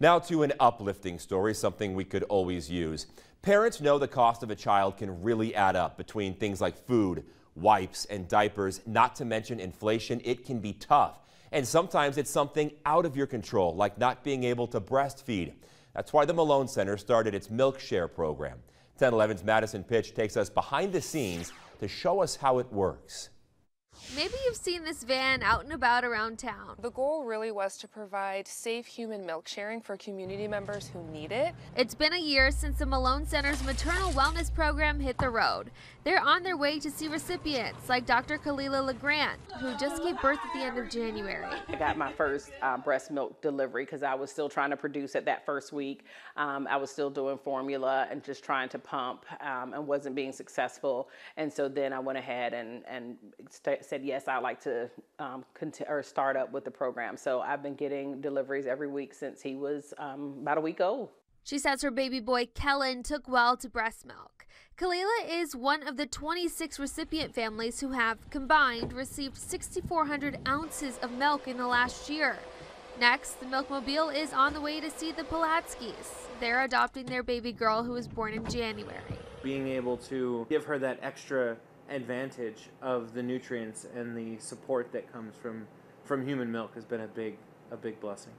Now to an uplifting story, something we could always use. Parents know the cost of a child can really add up between things like food, wipes, and diapers, not to mention inflation. It can be tough. And sometimes it's something out of your control, like not being able to breastfeed. That's why the Malone Center started its Milk Share program. 1011's Madison Pitch takes us behind the scenes to show us how it works. Maybe you've seen this van out and about around town. The goal really was to provide safe human milk sharing for community members who need it. It's been a year since the Malone Center's maternal wellness program hit the road. They're on their way to see recipients like Dr. Kalila LeGrand, who just gave birth at the end of January. I got my first uh, breast milk delivery because I was still trying to produce at that first week. Um, I was still doing formula and just trying to pump um, and wasn't being successful. And so then I went ahead and, and said, yes, I'd like to um, or start up with the program. So I've been getting deliveries every week since he was um, about a week old. She says her baby boy Kellen took well to breast milk. Kalila is one of the 26 recipient families who have combined received 6,400 ounces of milk in the last year. Next, the Milkmobile is on the way to see the Palatskis. They're adopting their baby girl who was born in January. Being able to give her that extra advantage of the nutrients and the support that comes from from human milk has been a big a big blessing.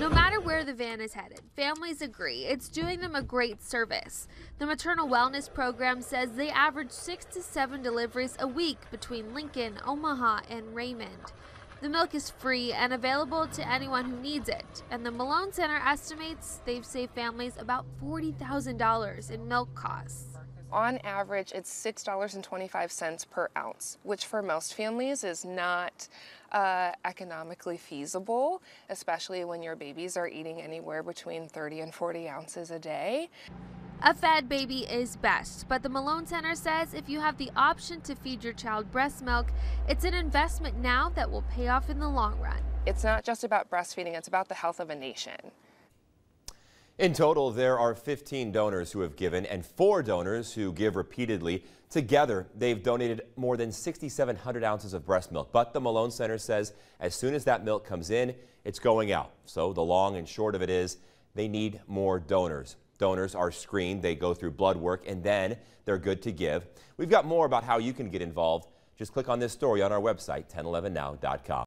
No matter where the van is headed, families agree it's doing them a great service. The maternal wellness program says they average six to seven deliveries a week between Lincoln, Omaha, and Raymond. The milk is free and available to anyone who needs it, and the Malone Center estimates they've saved families about $40,000 in milk costs. On average, it's $6.25 per ounce, which for most families is not uh, economically feasible, especially when your babies are eating anywhere between 30 and 40 ounces a day. A fed baby is best, but the Malone Center says if you have the option to feed your child breast milk, it's an investment now that will pay off in the long run. It's not just about breastfeeding, it's about the health of a nation. In total, there are 15 donors who have given and four donors who give repeatedly. Together, they've donated more than 6,700 ounces of breast milk. But the Malone Center says as soon as that milk comes in, it's going out. So the long and short of it is they need more donors. Donors are screened, they go through blood work, and then they're good to give. We've got more about how you can get involved. Just click on this story on our website, 1011now.com.